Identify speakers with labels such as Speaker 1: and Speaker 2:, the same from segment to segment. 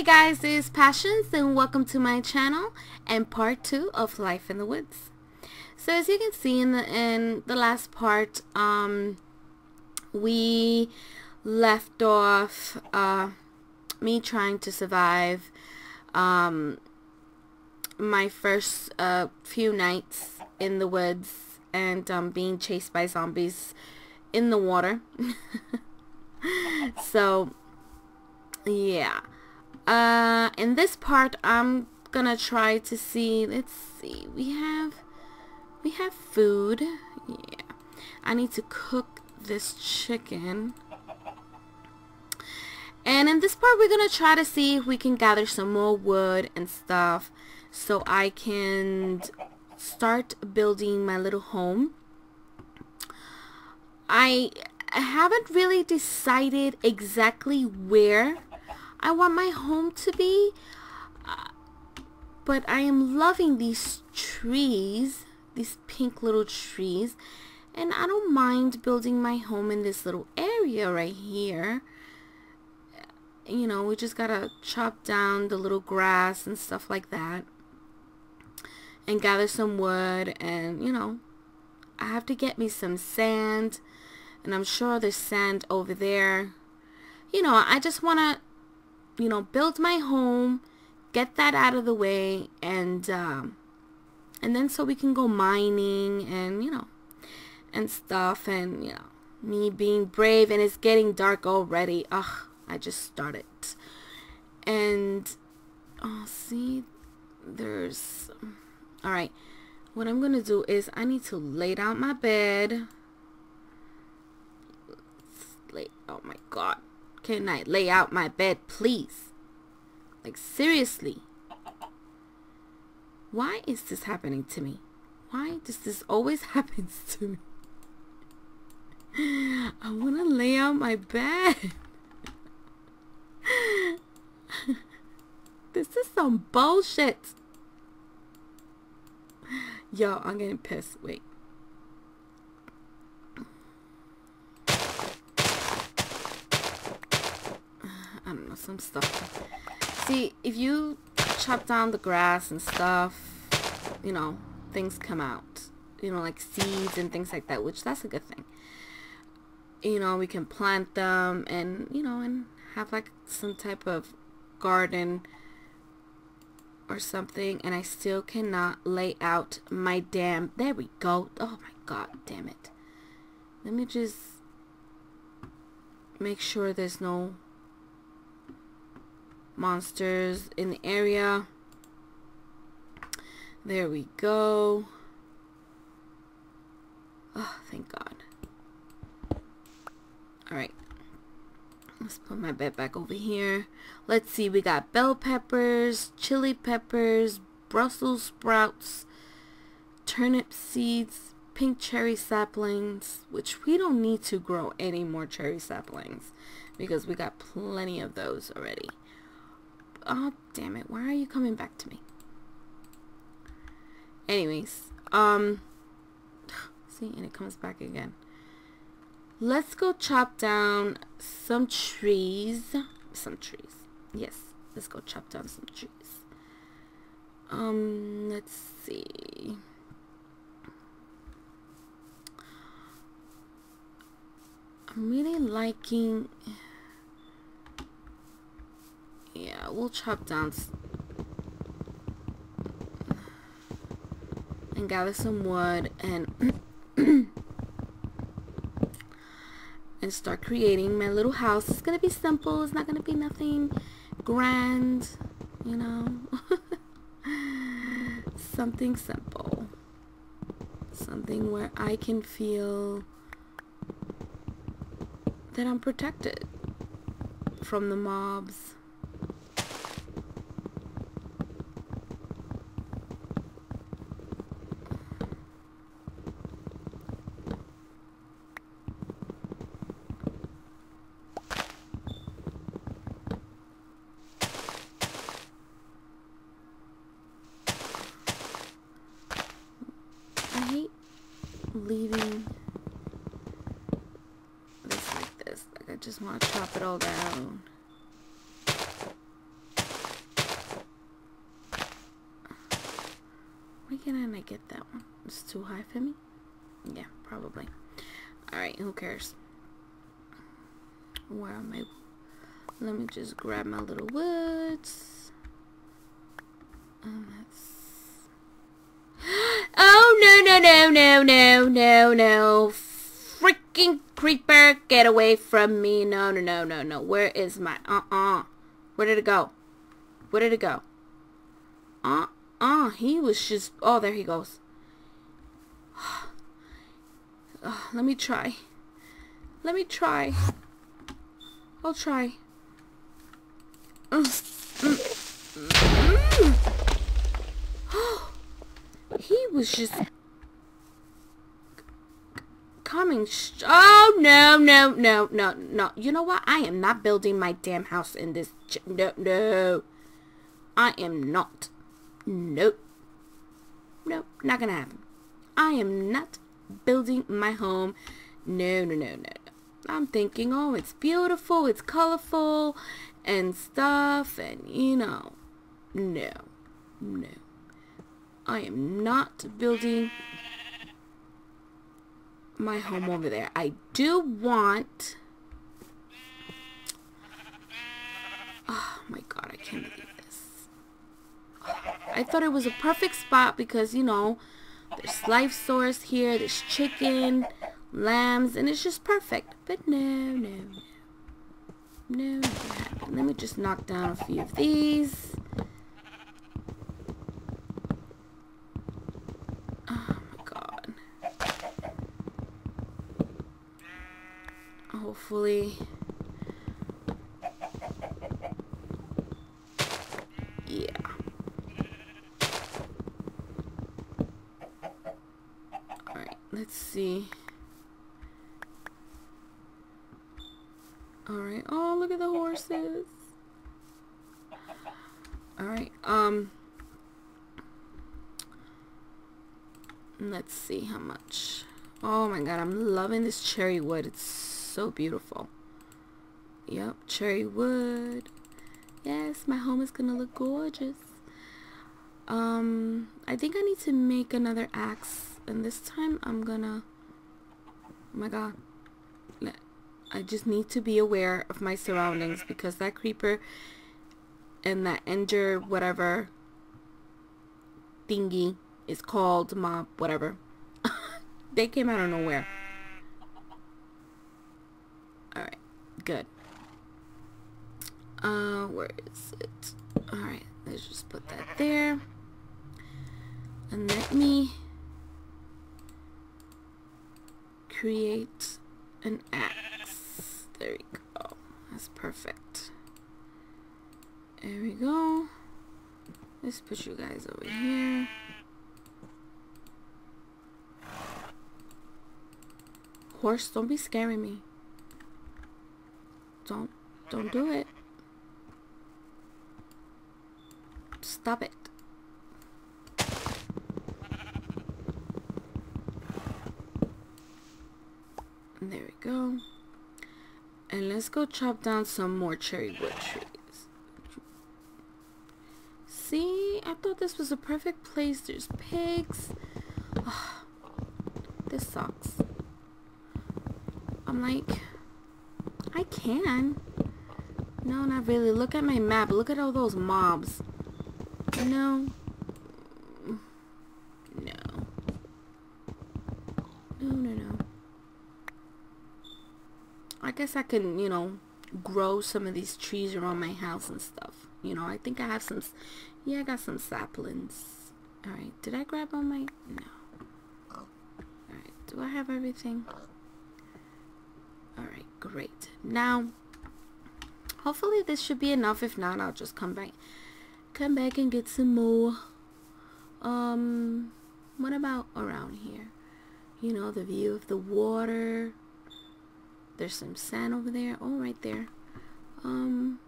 Speaker 1: Hey guys, it's Passions and welcome to my channel and part two of Life in the Woods. So as you can see in the in the last part, um, we left off uh, me trying to survive um, my first uh, few nights in the woods and um, being chased by zombies in the water. so yeah uh in this part I'm gonna try to see let's see we have we have food. Yeah. I need to cook this chicken. And in this part we're gonna try to see if we can gather some more wood and stuff so I can start building my little home. I haven't really decided exactly where I want my home to be. Uh, but I am loving these trees, these pink little trees. And I don't mind building my home in this little area right here. You know, we just gotta chop down the little grass and stuff like that. And gather some wood and, you know, I have to get me some sand. And I'm sure there's sand over there. You know, I just want to you know, build my home, get that out of the way, and um, and then so we can go mining and you know, and stuff, and you know, me being brave, and it's getting dark already. Ugh, I just started, and oh, see, there's, all right. What I'm gonna do is I need to lay down my bed. Lay, oh my god can I lay out my bed, please? Like, seriously. Why is this happening to me? Why does this always happen to me? I want to lay out my bed. this is some bullshit. Yo, I'm getting pissed. Wait. I don't know, some stuff. See, if you chop down the grass and stuff, you know, things come out. You know, like seeds and things like that, which that's a good thing. You know, we can plant them and, you know, and have like some type of garden or something and I still cannot lay out my damn there we go oh my god damn it let me just make sure there's no monsters in the area. There we go. Oh, thank God. Alright. Let's put my bed back over here. Let's see, we got bell peppers, chili peppers, Brussels sprouts, turnip seeds, pink cherry saplings, which we don't need to grow any more cherry saplings because we got plenty of those already. Oh, damn it. Why are you coming back to me? Anyways, um, see, and it comes back again. Let's go chop down some trees. Some trees. Yes, let's go chop down some trees. Um, let's see. I'm really liking yeah, we'll chop down and gather some wood and and start creating my little house. It's gonna be simple. It's not gonna be nothing grand, you know. Something simple. Something where I can feel that I'm protected from the mobs. leaving this like this. Like I just want to chop it all down. Why can't I get that one? It's too high for me? Yeah, probably. Alright, who cares? Where am I? Let me just grab my little woods. Um, no, no, no, no, no. Freaking creeper, get away from me. No, no, no, no, no. Where is my... Uh-uh. Where did it go? Where did it go? Uh-uh. He was just... Oh, there he goes. Uh, let me try. Let me try. I'll try. Uh, mm, mm. he was just coming. oh no no no no no! You know what? I am not building my damn house in this. no no. I am not. Nope. Nope. Not gonna happen. I am not building my home. No, no, no, no, no. I'm thinking, oh, it's beautiful, it's colorful, and stuff, and you know, no, no. I am not building my home over there. I do want... Oh my god, I can't believe this. I thought it was a perfect spot because, you know, there's life source here. There's chicken, lambs, and it's just perfect. But no, no, no. No, Let me just knock down a few of these. Oh my god. Hopefully... Yeah. Alright, let's see. Alright. Oh, look at the horses. Alright. Um. Let's see how much. Oh my god, I'm loving this cherry wood. It's so beautiful. Yep, cherry wood. Yes, my home is gonna look gorgeous. Um, I think I need to make another axe and this time I'm gonna oh my god I just need to be aware of my surroundings because that creeper and that ender whatever thingy is called mob whatever they came out of nowhere alright good uh where is it alright let's just put that there and let me create an axe. There we go. That's perfect. There we go. Let's put you guys over here. Horse, don't be scaring me. Don't, don't it. Stop it. There we go. And let's go chop down some more cherry wood trees. See? I thought this was a perfect place. There's pigs. Oh, this sucks. I'm like, I can. No, not really. Look at my map. Look at all those mobs. No. No. No, no, no. I guess I can, you know, grow some of these trees around my house and stuff. You know, I think I have some, yeah, I got some saplings. Alright, did I grab all my, no. Alright, do I have everything? Alright, great. Now, hopefully this should be enough. If not, I'll just come back, come back and get some more. Um, what about around here? You know, the view of the water there's some sand over there. Oh, right there. Um,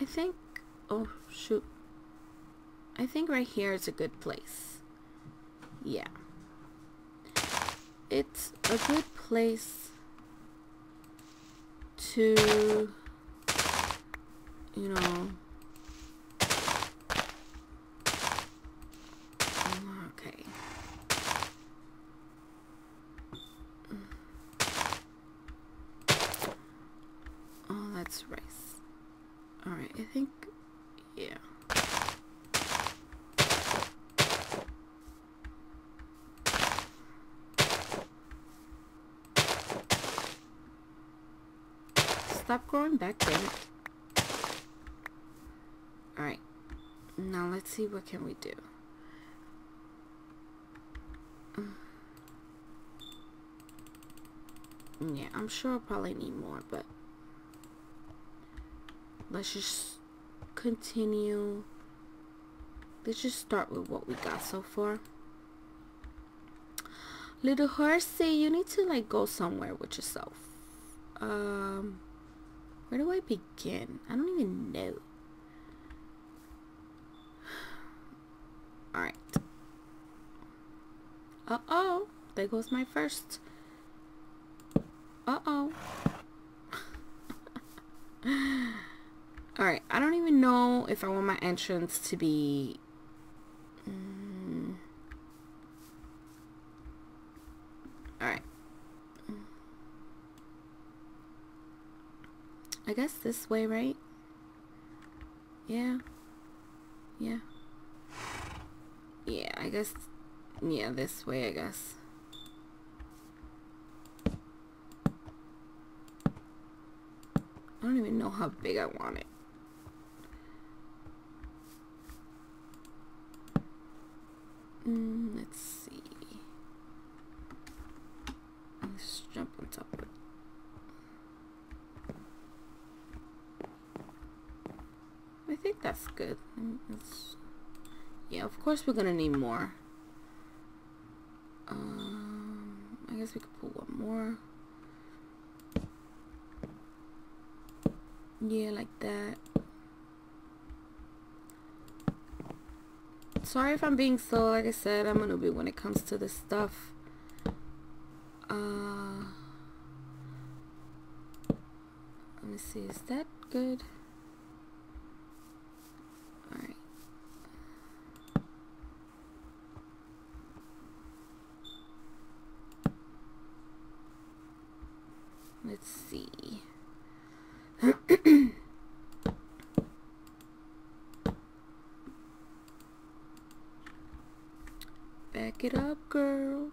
Speaker 1: I think, oh, shoot. I think right here is a good place. Yeah. It's a good place to, you know, Alright, I think, yeah. Stop growing back there. Alright. Now let's see what can we do. Yeah, I'm sure I'll probably need more, but let's just continue. Let's just start with what we got so far. Little horsey, you need to like go somewhere with yourself. Um, where do I begin? I don't even know. Alright. Uh-oh. There goes my first uh-oh. Alright, I don't even know if I want my entrance to be... Mm, Alright. I guess this way, right? Yeah. Yeah. I guess... Yeah, this way, I guess. I don't even know how big I want it. Mm, let's see. Let's jump on top of it. I think that's good. Let's, yeah, of course we're gonna need more. Um, I guess we could pull one more. Yeah, like that. Sorry if I'm being slow. Like I said, I'm a newbie when it comes to this stuff. Uh, let me see. Is that good? Alright. Let's see. Back it up, girl.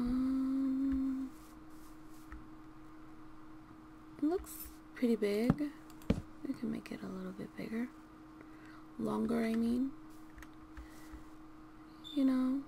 Speaker 1: Um, looks pretty big. We can make it a little bit bigger. Longer, I mean. You know.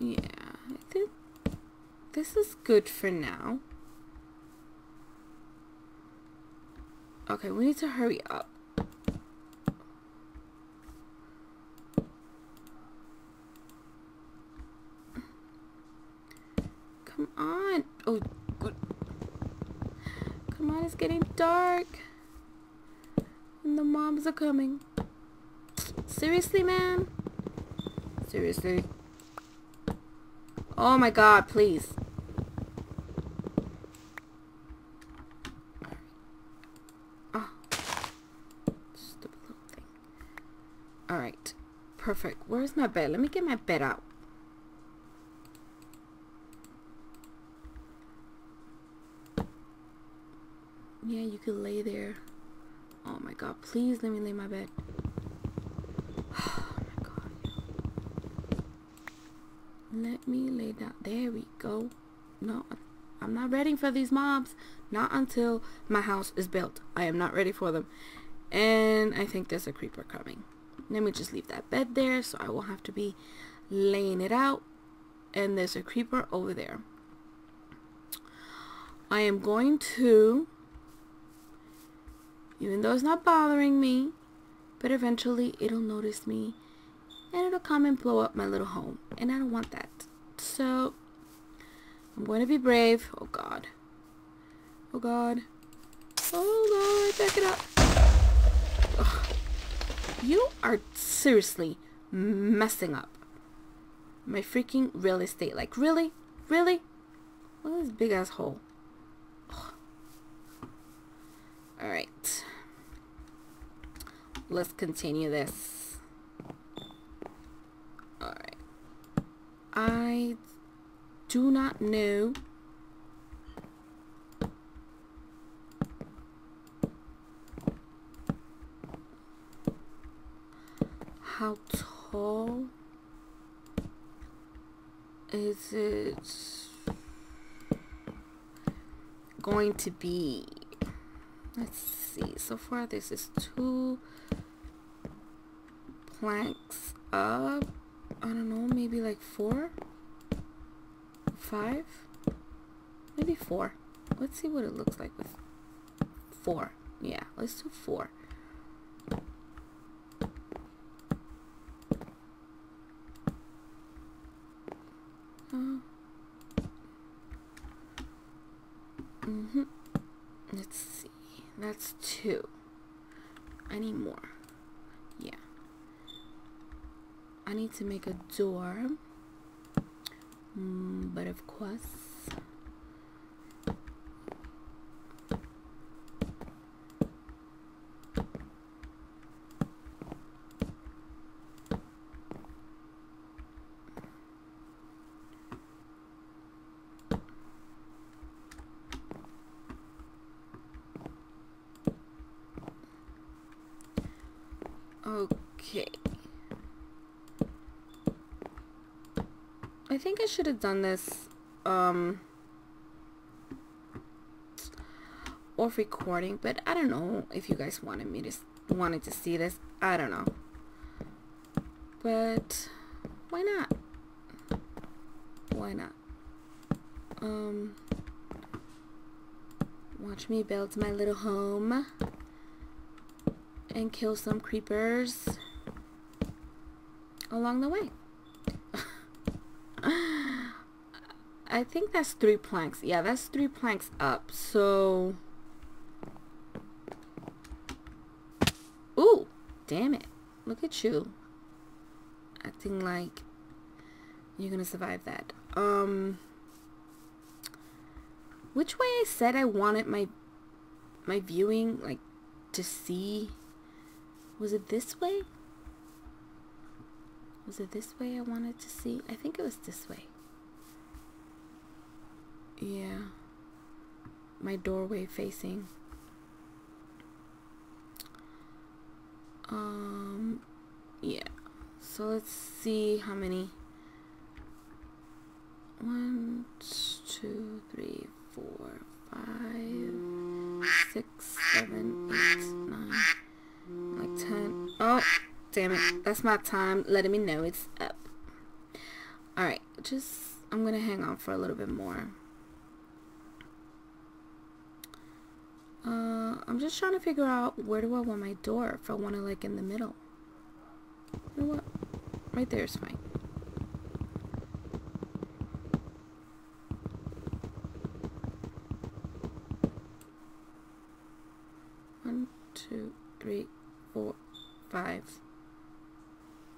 Speaker 1: Yeah, I think this is good for now. Okay, we need to hurry up. Come on. Oh, good. Come on, it's getting dark. And the mobs are coming. Seriously, man? Seriously? Oh my god, please. Alright. Perfect. Where's my bed? Let me get my bed out. Yeah, you could lay there. Oh my god, please let me lay my bed. Oh my god. Let me lay down. There we go. No, I'm not ready for these mobs. Not until my house is built. I am not ready for them. And I think there's a creeper coming. Let me just leave that bed there so I won't have to be laying it out. And there's a creeper over there. I am going to, even though it's not bothering me, but eventually it'll notice me and it'll come and blow up my little home. And I don't want that. So, I'm going to be brave. Oh God. Oh God. Oh God, back it up. Ugh. You are seriously messing up my freaking real estate. Like, really? Really? Look at this big ass hole. Alright. Let's continue this. Alright. I do not know how tall is it going to be? Let's see. So far, this is two planks up. I don't know, maybe like four? Five? Maybe four. Let's see what it looks like with four. Yeah, let's do four. Uh, mm-hmm. Let's see. That's two. I need more. Yeah. I need to make a door. Mm, but of course, Okay. I I should have done this um off recording, but I don't know if you guys wanted me to wanted to see this. I don't know. But why not? Why not? Um watch me build my little home and kill some creepers along the way. I think that's three planks. Yeah, that's three planks up. So... Ooh! Damn it. Look at you. Acting like you're gonna survive that. Um... Which way I said I wanted my my viewing, like, to see was it this way? Was it this way I wanted to see? I think it was this way. Yeah. My doorway facing. Um, yeah. So let's see how many. One, two, three, four, five, six, seven, eight, nine. Like 10. Oh, damn it. That's my time letting me know it's up. Alright, just, I'm going to hang on for a little bit more. Uh, I'm just trying to figure out where do I want my door if I want it like in the middle. You know what? Right there is fine. One, two, three, four, five.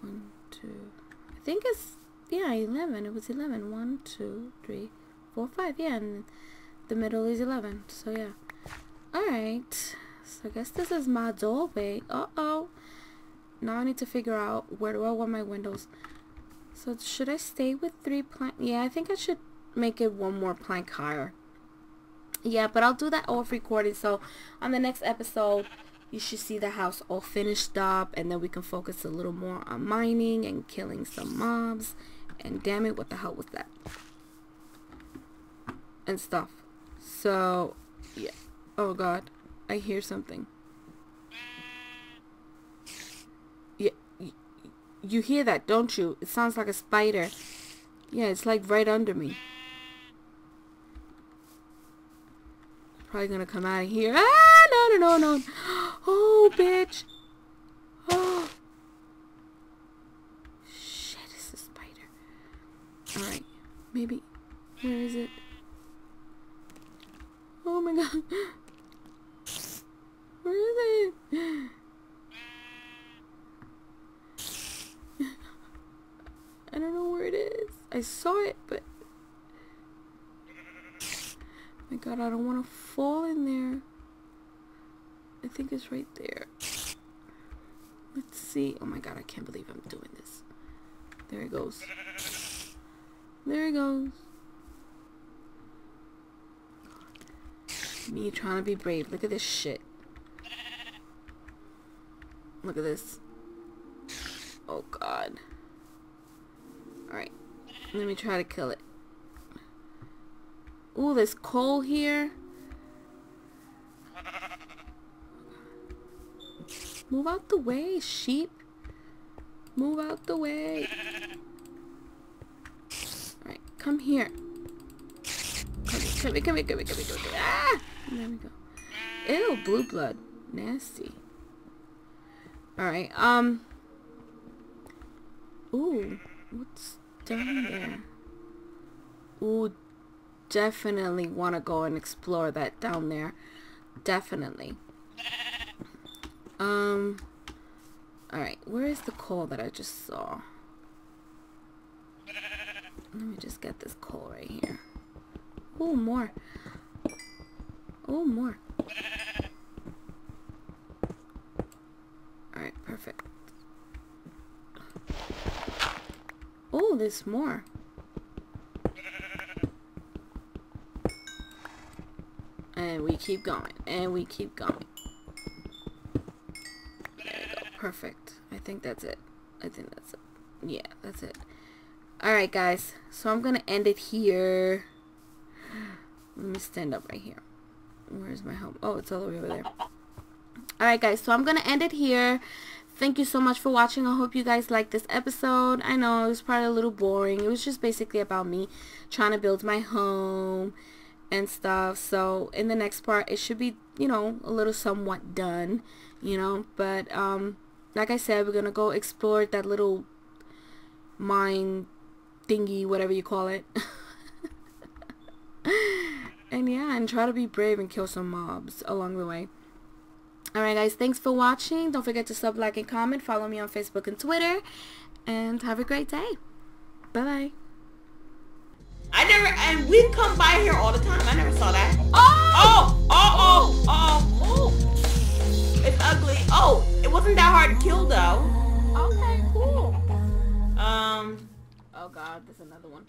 Speaker 1: One, two. I think it's, yeah, 11. It was 11. One, two, three, four, five. Yeah, and the middle is 11. So, yeah. Alright. So, I guess this is my doorway. Uh-oh. Now I need to figure out where do I want my windows. So, should I stay with three plank? Yeah, I think I should make it one more plank higher. Yeah, but I'll do that off recording. So, on the next episode you should see the house all finished up and then we can focus a little more on mining and killing some mobs and damn it what the hell was that and stuff so yeah oh god I hear something yeah you hear that don't you it sounds like a spider yeah it's like right under me probably gonna come out of here ah no no no no Oh, bitch. Oh. Shit, it's a spider. Alright. Maybe. Where is it? Oh my god. Where is it? I don't know where it is. I saw it, but... my god, I don't want to fall in there. I think it's right there. Let's see. Oh my god, I can't believe I'm doing this. There it goes. There it goes. Me trying to be brave. Look at this shit. Look at this. Oh god. Alright. Let me try to kill it. Ooh, there's coal here. Move out the way, sheep. Move out the way. Alright, come here. Come here, come here, come here, come here, come here, come here. Ah! There we go. Ew, blue blood. Nasty. Alright, um. Ooh, what's down there? Ooh, definitely want to go and explore that down there. Definitely. Um. Alright, where is the coal that I just saw? Let me just get this coal right here. Oh, more. Oh, more. Alright, perfect. There's more. And we keep going. And we keep going. There we go. Perfect. I think that's it. I think that's it. Yeah, that's it. Alright, guys. So I'm going to end it here. Let me stand up right here. Where's my home? Oh, it's all the way over there. Alright, guys. So I'm going to end it here. Thank you so much for watching. I hope you guys liked this episode. I know it was probably a little boring. It was just basically about me trying to build my home and stuff. So in the next part, it should be, you know, a little somewhat done, you know. But um, like I said, we're going to go explore that little mine thingy, whatever you call it. and yeah, and try to be brave and kill some mobs along the way. Alright guys, thanks for watching. Don't forget to sub, like, and comment. Follow me on Facebook and Twitter. And have a great day. Bye-bye.
Speaker 2: I never, and we come by here all the time. I never saw that. Oh! Oh! Oh! Oh! Oh! It's ugly. Oh! It wasn't that hard to kill though.
Speaker 1: Okay, cool.
Speaker 2: Um.
Speaker 1: Oh god, there's another one.